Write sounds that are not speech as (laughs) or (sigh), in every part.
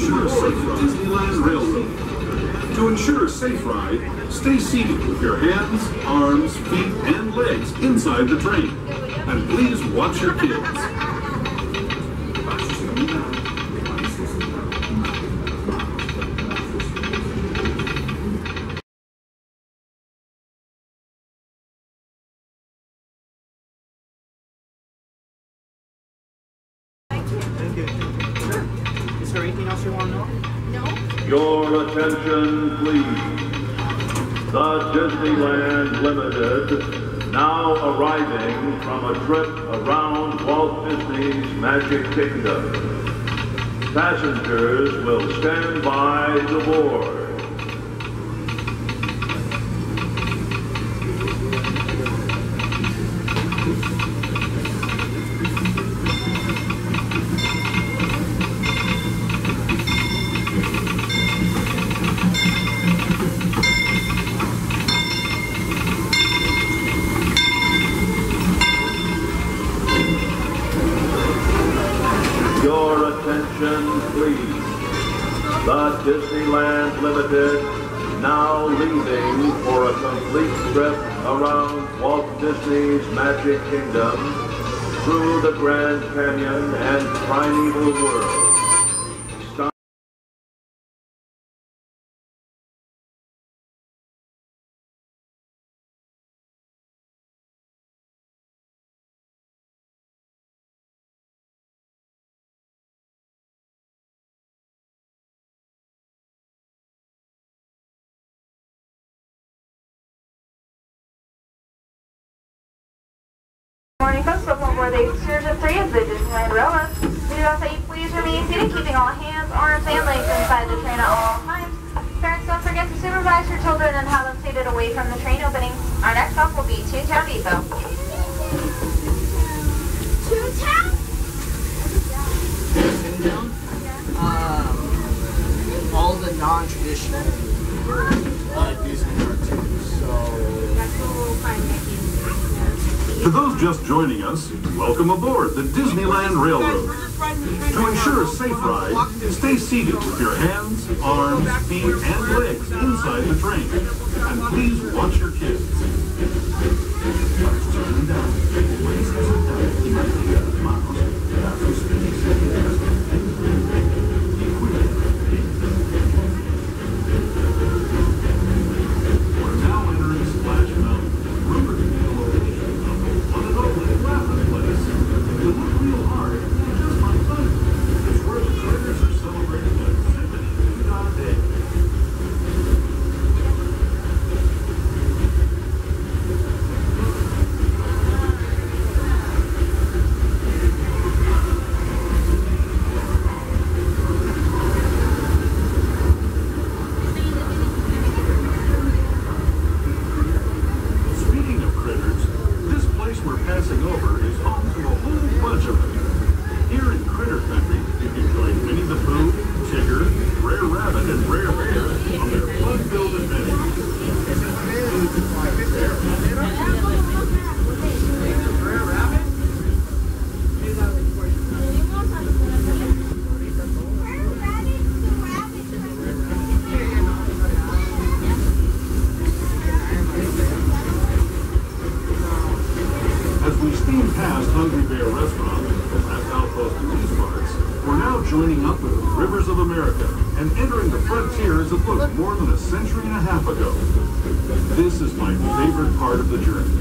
ensure safe Disneyland Railroad. To ensure a safe ride, stay seated with your hands, arms, feet, and legs inside the train. And please watch your kids. Thank you. Sure. Is there anything else you want to know? Your attention, please. The Disneyland Limited, now arriving from a trip around Walt Disney's Magic Kingdom. Passengers will stand by the board. Please. The Disneyland Limited now leaving for a complete trip around Walt Disney's Magic Kingdom through the Grand Canyon and Primeval World. Morning, folks. Welcome aboard the Excursion of 3 of the Disneyland Railroad. We do ask that you please remain seated, keeping all hands, arms, and legs inside the train at all times. Parents, don't forget to supervise your children and have them seated away from the train opening. Our next stop will be Toontown Depot. Sitting down? Um, all the non-traditional uh, Disney cartoons. So, To those just joining us, welcome aboard the Disneyland Railroad. To ensure a safe ride, stay seated with your hands, arms, feet, and legs inside the train. And please watch your kids. We're now entering Splash Mountain, rumored to be the location of the one and only Rapid Place. If you look real hard, you just might find it. It's where the critters are celebrating a zippity-doo-dah day. Speaking of critters, this place we're passing over is home to a whole bunch of them. Here in Critter Country, you can join Winnie the Pooh, Tigger, Br'er Rabbit, and Br'er Bear on their fun-filled adventures. As we steam past Hungry Bear Restaurant, the last outpost in these parts, we're now joining up with the Rivers of America and entering the frontier as it looked more than a century and a half ago. This is my favorite part of the journey.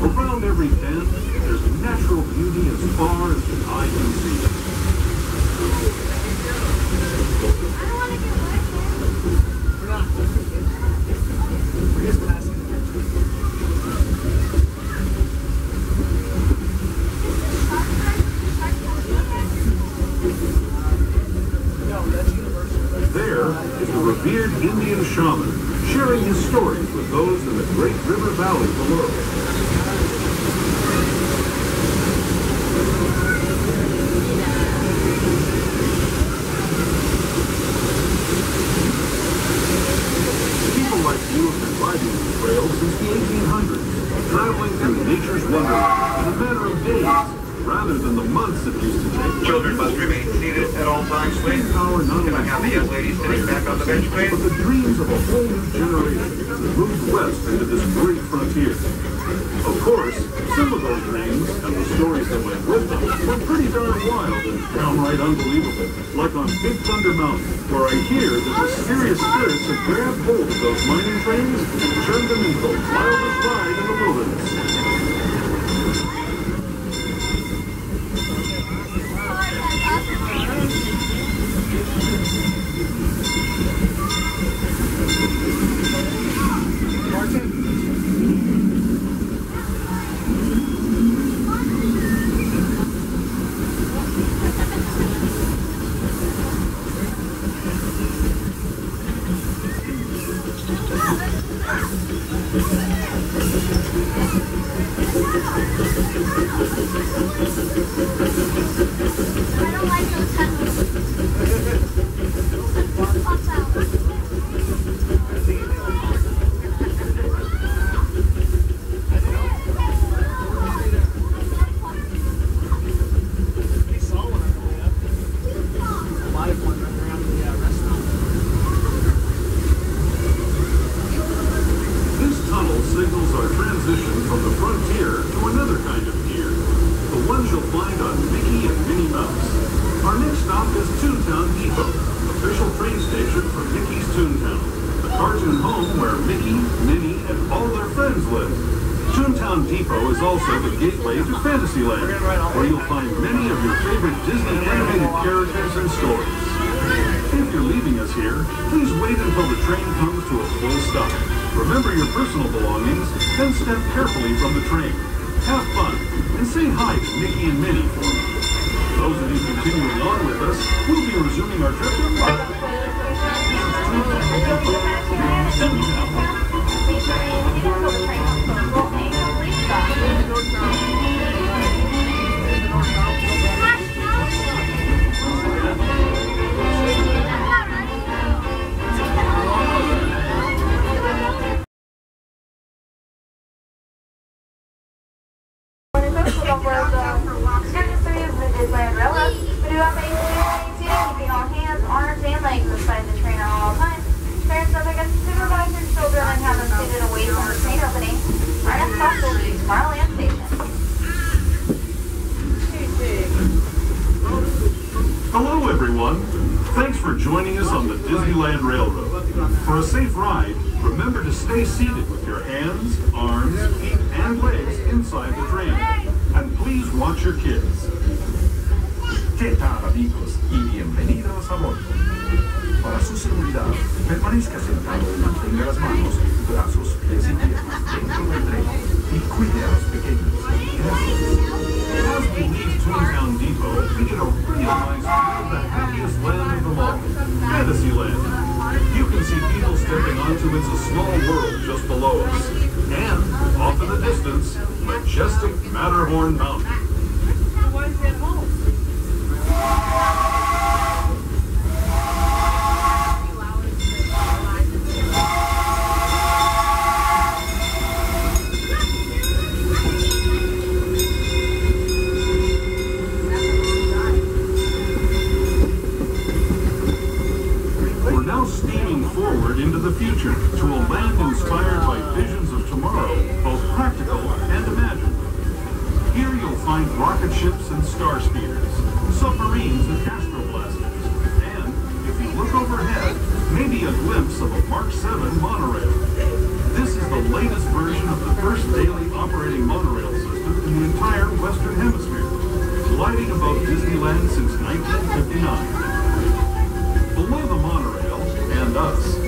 Around every bend, there's natural beauty as far as the eye can see. we're just passing. No, that's Universal. There is the revered Indian shaman, sharing his stories with those in the great river valley below. People like you have been riding these trails since the 1800s, traveling through nature's wonderland in a matter of days, rather than the months it choose to take Children must remain seated at all times, please. power not Can have the ladies sitting back on the bench, but the dreams of a whole new generation moved west into this great frontier. Of course, some of those dreams and the stories that went with them were pretty darn wild and downright unbelievable. Like on Big Thunder Mountain, where I hear that mysterious spirits have grabbed hold of those mining trains and turned them into the wildest ride in the wilderness. I don't like those tunnels. Pops out. We saw one on the way up. A live one running around the uh, restaurant. This tunnel signals our transition from the frontier to another kind of gear. The ones you'll find on Mickey and Minnie Mouse. Our next stop is Toontown Depot, official train station for Mickey's Toontown, the cartoon home where Mickey, Minnie, and all their friends live. Toontown Depot is also the gateway to Fantasyland, where you'll find many of your favorite Disney animated characters and stories. If you're leaving us here, please wait until the train comes to a full stop. Remember your personal belongings, then step carefully from the train. Have fun, and say hi to Mickey and Minnie for me. Those of you continuing on with us, we'll be resuming our trip Disneyland Railroad. For a safe ride, remember to stay seated with your hands, arms, feet, and legs inside the train. And please watch your kids. ¿Qué tal amigos? Y bienvenidos a bordo. Para su seguridad, permanezca sentado y mantenga las manos, brazos, pies y piernas dentro del tren y cuide a los pequeños. Gracias. As we leave Toontown Depot, we get a real nice view of the happiest land of them all, Fantasyland. You can see people stepping onto It's a Small World just below us. And, off in the distance, majestic Matterhorn Mountain now steaming forward into the future to a land inspired by visions of tomorrow, both practical and imagined. Here you'll find rocket ships and star speeders, submarines and astroblasters, and, if you look overhead, maybe a glimpse of a Mark 7 monorail. This is the latest version of the first daily operating monorail system in the entire Western Hemisphere, gliding above Disneyland since 1959. Below the monorail and us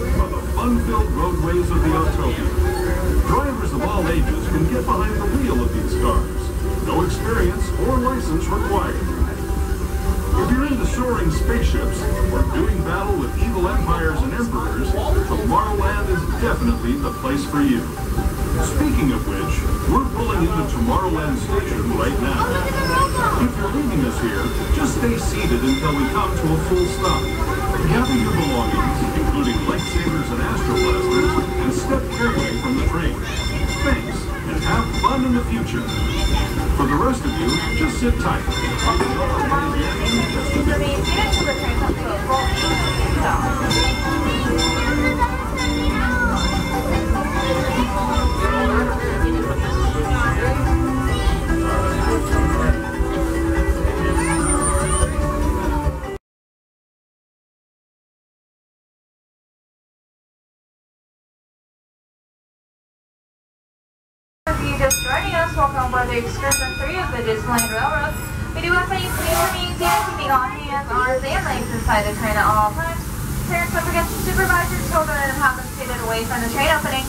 are roadways of the Autopia. Drivers of all ages can get behind the wheel of these cars. No experience or license required. If you're into soaring spaceships or doing battle with evil empires and emperors, Tomorrowland is definitely the place for you. Speaking of which, we're pulling into Tomorrowland Station right now. If you're leaving us here, just stay seated until we come to a full stop. Gather your belongings, including lightsabers and astroblasters, and step carefully from the train. Thanks, and have fun in the future. For the rest of you, just sit tight. Just joining us, welcome aboard the excursion 3 of the Disneyland Railroad. We do ask that you please remain seated, keeping all hands, arms, and legs inside the train at all times. Parents, don't forget to supervise your children and have them seated away from the train opening.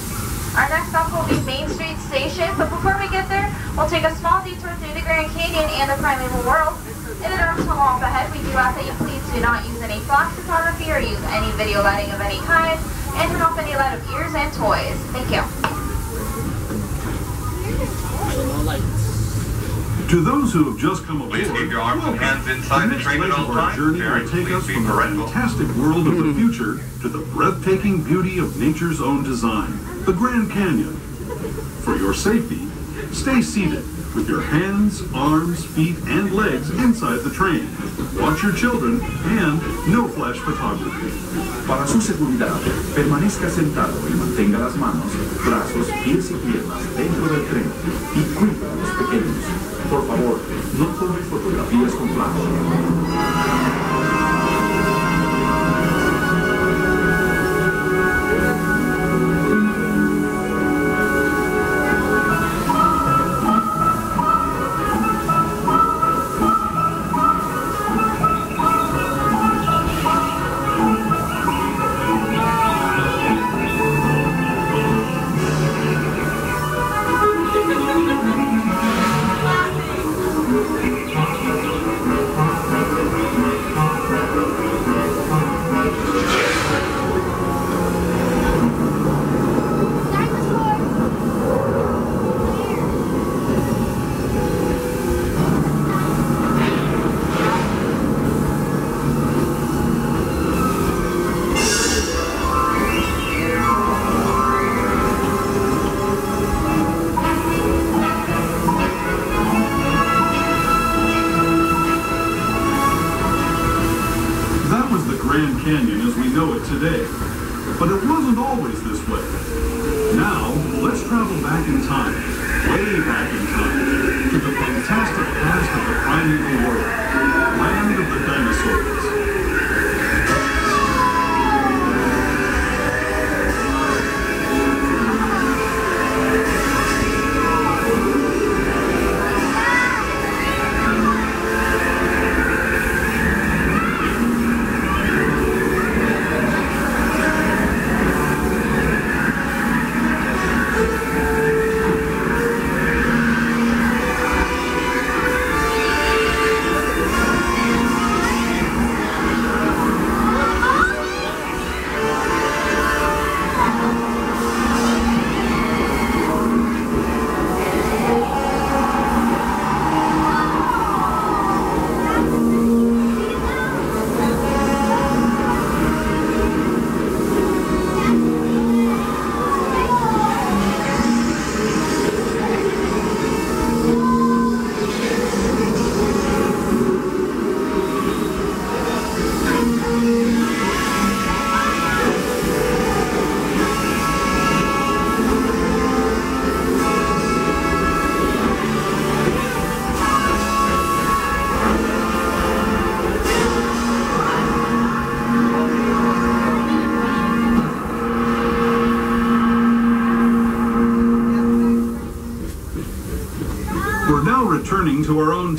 Our next stop will be Main Street Station, but before we get there, we'll take a small detour through the Grand Canyon and the Primeval World. In an to off ahead, we do ask that you please do not use any flash photography or use any video lighting of any kind, and turn off any light of ears and toys. Thank you. To those who have just come aboard, Please keep your arms and hands inside the next train at leg all of our times. journey will Parents, take please us be from the parental. fantastic world of the (laughs) future to the breathtaking beauty of nature's own design, the Grand Canyon. For your safety, stay seated with your hands, arms, feet, and legs inside the train. Watch your children and no flash photography. Para su seguridad, permanezca sentado y mantenga las manos, brazos, pies y piernas dentro del tren y cuide a los pequeños. Por favor, no tome fotografías con flash.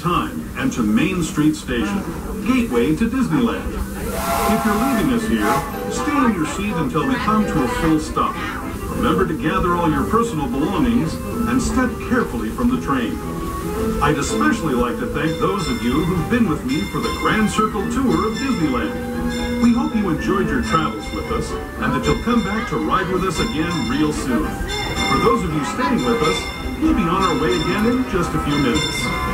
Time and to Main Street Station, gateway to Disneyland. If you're leaving us here, stay in your seat until we come to a full stop. Remember to gather all your personal belongings and step carefully from the train. I'd especially like to thank those of you who've been with me for the Grand Circle Tour of Disneyland. We hope you enjoyed your travels with us and that you'll come back to ride with us again real soon. For those of you staying with us, we'll be on our way again in just a few minutes.